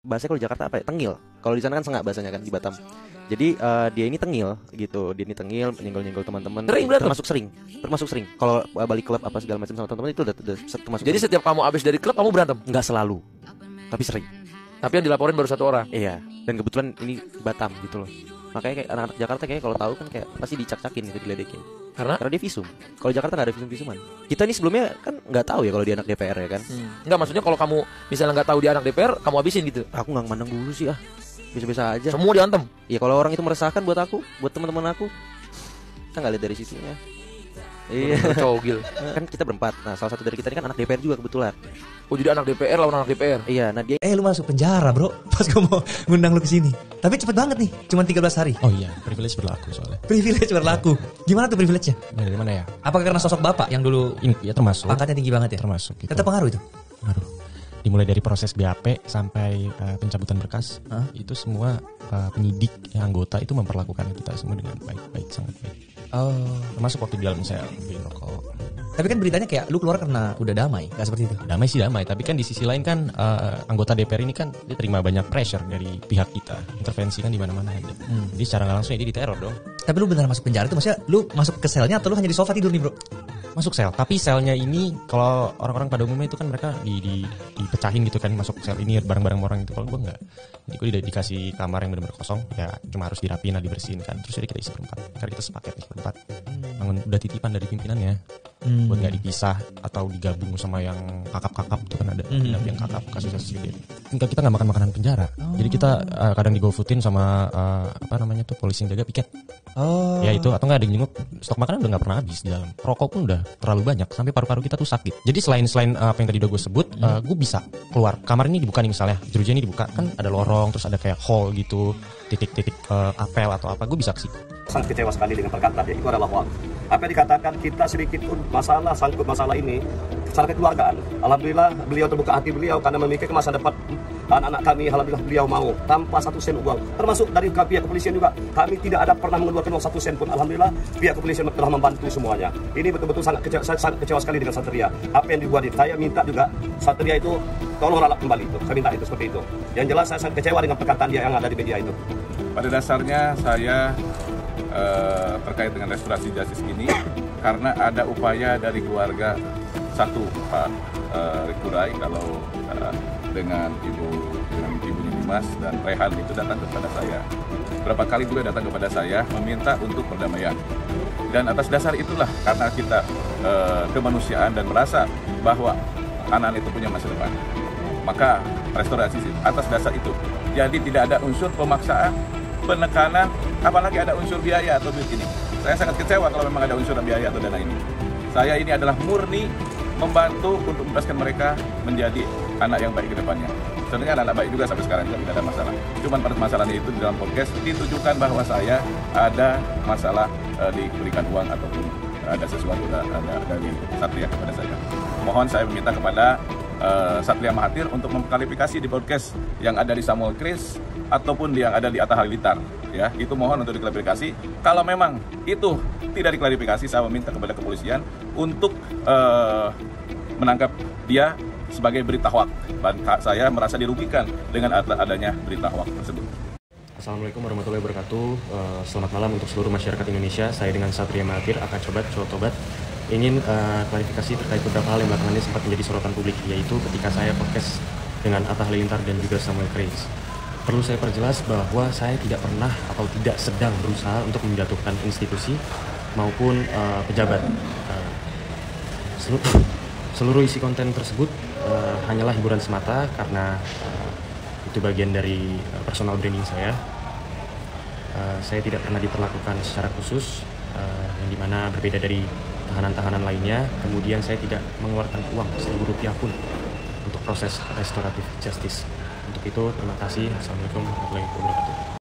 bahasa kalau di Jakarta apa ya? Tengil. Kalau di sana kan sengak bahasanya kan di Batam. Jadi eh, dia ini tengil gitu. Dia ini tengil nyenggol nyenggol teman-teman. Sering berantem? termasuk sering. Termasuk sering. Kalau eh, balik klub apa segala macam sama teman-teman itu udah, udah termasuk Jadi setiap kamu habis dari klub kamu berantem. nggak selalu. Tapi sering. Tapi yang dilaporin baru satu orang. iya. Dan kebetulan ini Batam gitu loh. Makanya kayak anak-anak Jakarta kayak kalau tahu kan kayak pasti dicak-cakin gitu diledekin Karena karena dia visum. Kalau Jakarta nggak ada visum-visuman kita ini sebelumnya kan nggak tahu ya kalau dia anak DPR ya kan? Enggak maksudnya kalau kamu misalnya nggak tahu dia anak DPR, kamu habisin gitu. aku nggak mandang dulu sih ah. Bisa-bisa aja. Semua diantem. ya kalau orang itu meresahkan buat aku buat teman-teman aku. Kita nggak lihat dari situnya iya Cogil. kan kita berempat nah salah satu dari kita ini kan anak DPR juga kebetulan Oh jadi anak DPR lawan anak DPR. iya nah dia Eh lu masuk penjara bro Pas gue mau ngundang lu ke sini Tapi cepet banget nih Cuma 13 hari Oh iya, privilege berlaku soalnya. Privilege berlaku Gimana tuh privilege-nya? Nah, dari mana ya? Apakah karena sosok bapak yang dulu Ini ya termasuk. pangkatnya tinggi banget ya? Termasuk gitu. Tetap pengaruh itu? Aduh. Dimulai dari proses BAP sampai eh, pencabutan berkas, Hah? itu semua eh, penyidik yang anggota itu memperlakukan kita semua dengan baik-baik, sangat baik. Oh Termasuk waktu di dalam sel, beli rokok. Tapi kan beritanya kayak lu keluar karena udah damai Gak seperti itu Damai sih damai, tapi kan di sisi lain kan eh, anggota DPR ini kan dia terima banyak pressure dari pihak kita. Intervensi kan di mana-mana ada. Jadi secara nggak langsung ya dia diteror dong. Tapi lu beneran masuk penjara itu maksudnya Lu masuk ke selnya atau lu hanya di sofa tidur nih bro? Masuk sel. Tapi selnya ini kalau orang-orang pada umumnya itu kan mereka di, di dipecahin gitu kan masuk sel ini bareng-bareng orang itu. Kalau gue nggak. Jadi gue di, dikasih kamar yang benar-benar kosong ya cuma harus dirapiin lah dibersihin kan. Terus jadi kita isi berempat karena kita sepaket nih berempat bangun udah titipan dari pimpinannya buat nggak dipisah atau digabung sama yang kakap-kakap itu kan ada Hmm. yang kakap kasus-kasus gede enggak kita nggak makan makanan penjara. Jadi kita eh, kadang digofoodin sama eh, apa namanya tuh polisi yang jaga piket. Oh. Ya itu atau nggak ada yang jenguk. Stok makanan udah nggak pernah habis di dalam. Rokok pun udah terlalu banyak sampai paru-paru kita tuh sakit. Jadi selain selain uh, apa yang tadi udah gue sebut uh, gue bisa keluar. Kamar ini dibuka nih misalnya jeruji ini dibuka. Kan ada lorong terus ada kayak hall gitu titik-titik uh, apel atau apa. Gue bisa ke situ. Sangat kecewa sekali dengan perkataan dia. Itu adalah bahwa apa yang dikatakan kita sedikit pun masalah sangkut masalah ini secara kekeluargaan alhamdulillah beliau terbuka hati beliau karena memikirkan masa depan anak-anak kami alhamdulillah beliau mau tanpa satu sen uang. Termasuk dari pihak kepolisian juga. Kami tidak ada pernah mengeluarkan uang satu sen pun. Alhamdulillah pihak kepolisian telah membantu semuanya. Ini betul-betul sangat kecewa, saya sangat kecewa sekali dengan Satria. Apa yang dibuat? Itu saya minta juga Satria itu tolong ralat kembali itu. Saya minta itu seperti itu. Yang jelas saya sangat kecewa dengan perkataan dia yang ada di media itu. Pada dasarnya saya eh, terkait dengan restorasi justice ini karena ada upaya dari keluarga satu Pak eh, Rikurai kalau eh, dengan ibu dengan ibu Dimas dan Rehan itu datang kepada saya. Berapa kali juga datang kepada saya meminta untuk perdamaian. Dan atas dasar itulah karena kita eh, kemanusiaan dan merasa bahwa anak itu punya masa depan maka restorasi atas dasar itu. Jadi tidak ada unsur pemaksaan, penekanan, apalagi ada unsur biaya atau duit ini. Saya sangat kecewa kalau memang ada unsur biaya atau dana ini. Saya ini adalah murni membantu untuk membebaskan mereka menjadi anak yang baik ke depannya. Sebenarnya anak-anak baik juga sampai sekarang juga tidak ada masalah. Cuman pada masalahnya itu di dalam podcast ditujukan bahwa saya ada masalah eh, diberikan uang ataupun ada sesuatu da- ada dari Satria kepada saya. Mohon saya meminta kepada eh, Satria Mahathir untuk mengklarifikasi di podcast yang ada di Samuel Chris ataupun yang ada di Atta Halilintar ya itu mohon untuk diklarifikasi kalau memang itu tidak diklarifikasi saya meminta kepada kepolisian untuk eh, menangkap dia sebagai berita hoak dan saya merasa dirugikan dengan ad- adanya berita hoak tersebut. Assalamualaikum warahmatullahi wabarakatuh. Eh, selamat malam untuk seluruh masyarakat Indonesia. Saya dengan Satria Mahathir akan coba coba ingin eh, klarifikasi terkait beberapa hal yang belakangan ini sempat menjadi sorotan publik, yaitu ketika saya podcast dengan Atta Halilintar dan juga Samuel Kreis. Perlu saya perjelas bahwa saya tidak pernah atau tidak sedang berusaha untuk menjatuhkan institusi maupun eh, pejabat. Eh, seluruh, seluruh isi konten tersebut eh, hanyalah hiburan semata karena eh, itu bagian dari eh, personal branding saya. Eh, saya tidak pernah diperlakukan secara khusus, eh, yang di mana berbeda dari tahanan-tahanan lainnya. Kemudian saya tidak mengeluarkan uang seribu rupiah pun untuk proses restoratif justice. Untuk itu terima kasih. Assalamualaikum warahmatullahi wabarakatuh.